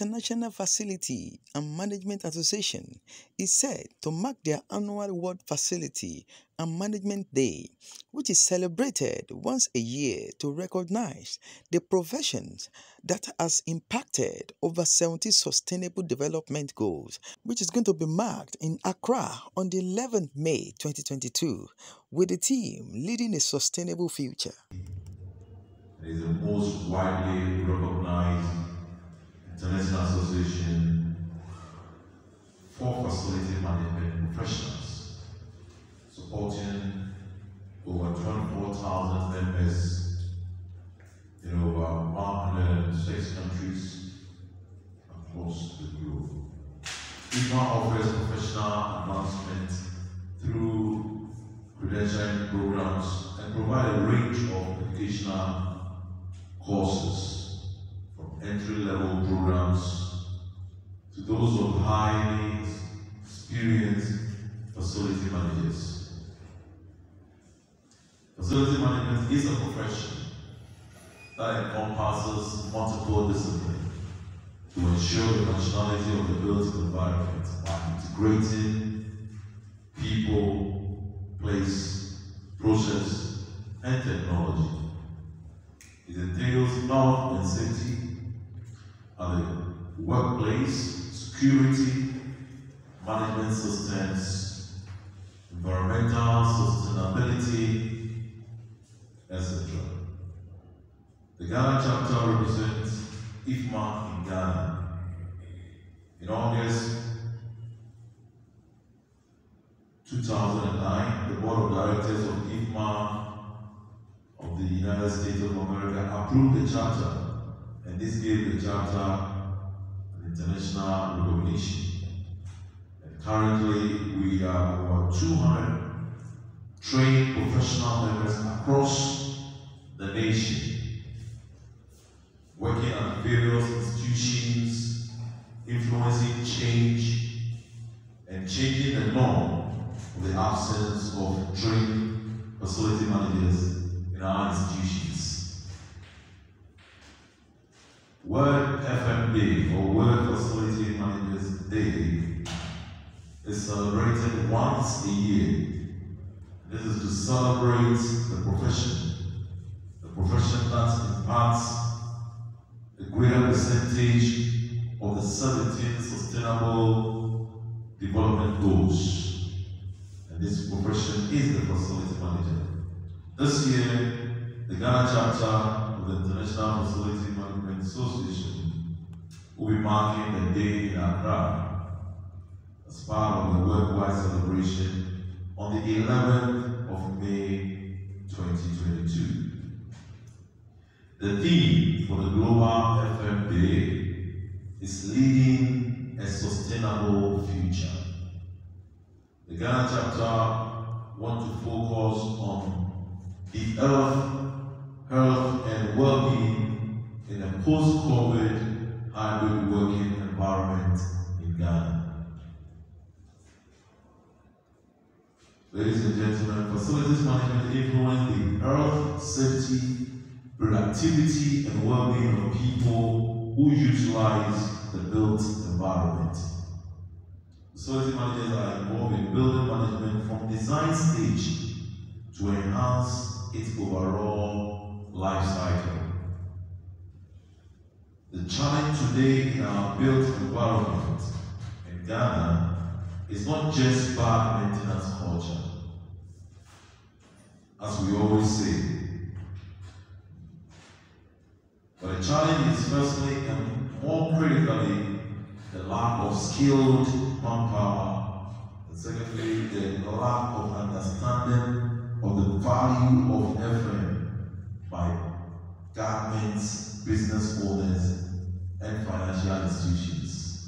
International Facility and Management Association is set to mark their annual World Facility and Management Day, which is celebrated once a year to recognize the professions that has impacted over 70 sustainable development goals, which is going to be marked in Accra on the 11th May 2022 with the team leading a sustainable future. It is the most widely recognized international association for facility management professionals, supporting over 24,000 members in over 106 countries across the globe. IFMA offers professional advancement through credentialing programs and provide a range of educational courses entry-level programs to those of highly experienced facility managers. Facility management is a profession that encompasses multiple disciplines to ensure the functionality of the built environment by integrating people, place, process, and technology. It entails health and safety at the workplace, security, management systems, environmental sustainability, etc. The Ghana chapter represents IFMA in Ghana. In August 2009, the Board of Directors of IFMA of the United States of America approved the charter, and this gave the charter an international recognition. And currently, we have over 200 trained professional members across the nation, working at various institutions, influencing change, and changing the norm of the absence of trained facility managers in our institutions. World FMD or World Facility Managers Day is celebrated once a year. This is to celebrate the profession, the profession that imparts a greater percentage of the 17 sustainable development goals. And this profession is the facility manager. This year, the Ghana chapter of the International Facility Association will be marking the day in Accra as part of the worldwide celebration on the 11th of May 2022. The theme for the Global FM Day is Leading a Sustainable Future. The Ghana chapter want to focus on the health, health and well-being in a post-COVID hybrid working environment in Ghana. Ladies and gentlemen, facilities management influence the health, safety, productivity, and well-being of people who utilize the built environment. Facility managers are involved in building management from design stage to enhance its overall life cycle. The challenge today in our built environment in Ghana is not just bad maintenance culture. As we always say, but the challenge is firstly and more critically the lack of skilled manpower, and secondly, the lack of understanding of the value of FM by governments, business owners, and financial institutions.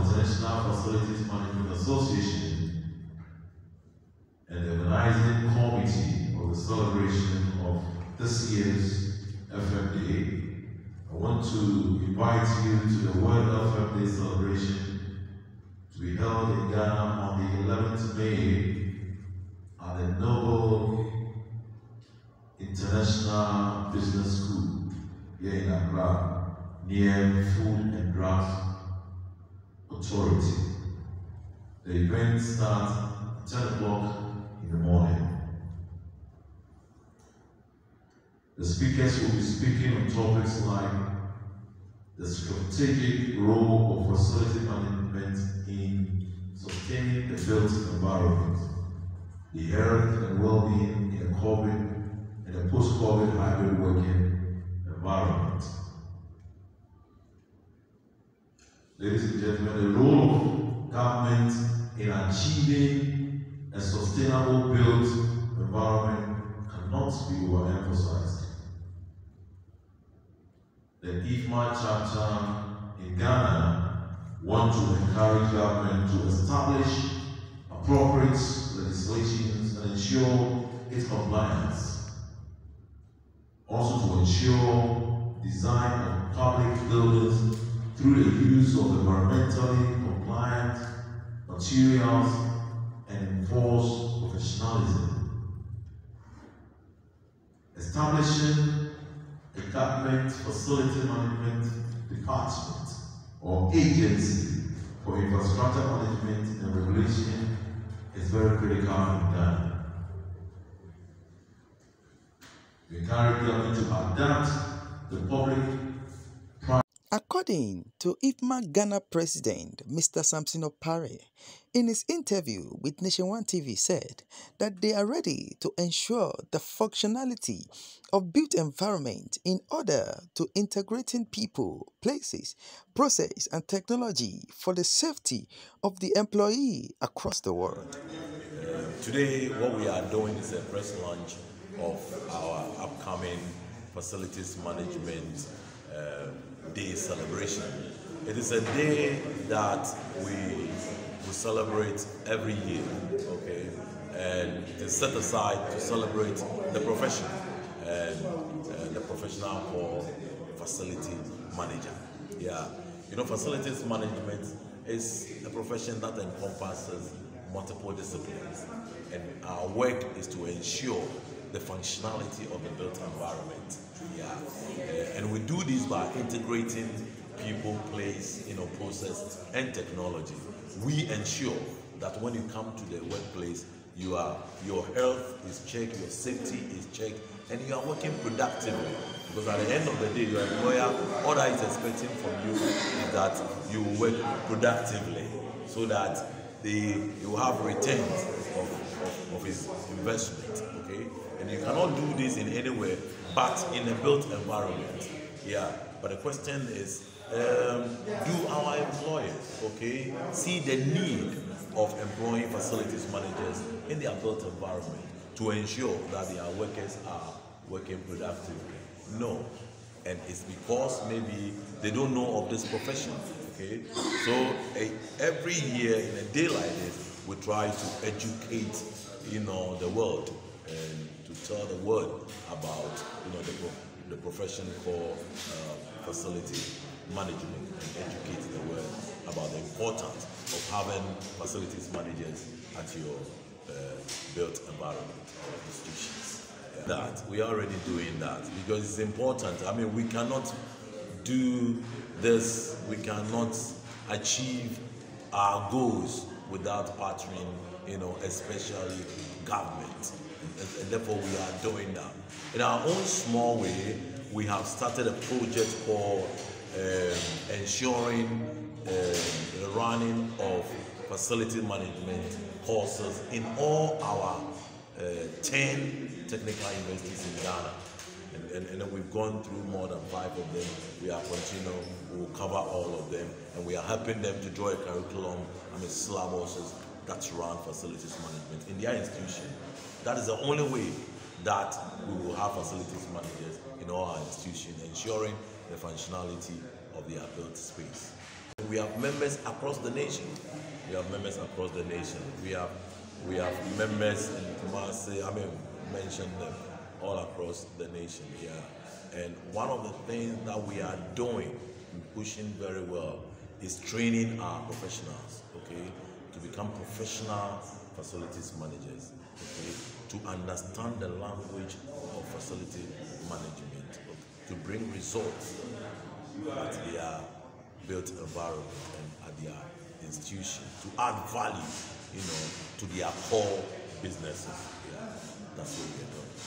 International Facilities Management Association and the organizing committee of the celebration of this year's FMDA I want to invite you to the World FM Day celebration to be held in Ghana on the 11th May at the Noble International Business School here in Accra. near Food and Drugs Authority. The event starts at 10 o'clock in the morning. The speakers will be speaking on topics like the strategic role of facility management in sustaining the built environment, the health and well-being in a COVID and a post-COVID hybrid working environment. Ladies and gentlemen, the role of government in achieving a sustainable built environment cannot be overemphasized. The IFMA chapter in Ghana want to encourage government to establish appropriate legislations and ensure its compliance. Also to ensure design of public buildings through the use of environmentally compliant materials and enforce professionalism. Establishing a government facility management department or agency for infrastructure management and regulation is very critical in Ghana. We encourage government to adapt the public According to IFMA Ghana President Mr. Sampson Opare, in his interview with Nation One TV said that they are ready to ensure the functionality of built environment in order to integrating people, places, process and technology for the safety of the employee across the world. Today what we are doing is a press launch of our upcoming facilities management uh, Day celebration. It is a day that we, we celebrate every year, okay? And it is set aside to celebrate the profession and uh, the professional called facility manager. Yeah, you know, facilities management is a profession that encompasses multiple disciplines, and our work is to ensure the functionality of the built environment. Yeah, uh, and we do this by integrating people, place, you know, process, and technology. We ensure that when you come to the workplace, you are your health is checked, your safety is checked, and you are working productively. Because at the end of the day, your employer, all that is expecting from you is that you work productively, so that they you have returns of, his investment. Okay, and you cannot do this in anywhere but in a built environment. Yeah, but the question is, um, do our employers, okay, see the need of employing facilities managers in their built environment to ensure that their workers are working productively? No. And it's because maybe they don't know of this profession. Okay, so a, every year in a day like this, we try to educate, you know, the world and to tell the world about you know the, the profession called uh, facility management and educate the world about the importance of having facilities managers at your uh, built environment or institutions. Yeah. That we are already doing that because it's important. I mean, we cannot do this. We cannot achieve our goals without partnering, you know, especially government and therefore we are doing that. In our own small way, we have started a project called um, ensuring um, the running of facility management courses in all our uh, 10 technical universities in Ghana. And, and, and, we've gone through more than five of them. We are continuing, we will cover all of them, and we are helping them to draw a curriculum, I mean, syllabuses that run facilities management in their institution. That is the only way that we will have facilities managers in all our institutions, ensuring the functionality of the built space. We have members across the nation. We have members across the nation. We have we have members in Kumasi, I mean, mentioned them all across the nation here. And one of the things that we are doing and pushing very well is training our professionals, okay, become professional facilities managers, okay, to understand the language of facility management, to bring results at their built environment and at their institution to add value, you know, to their core businesses. Yeah, that's what we're doing.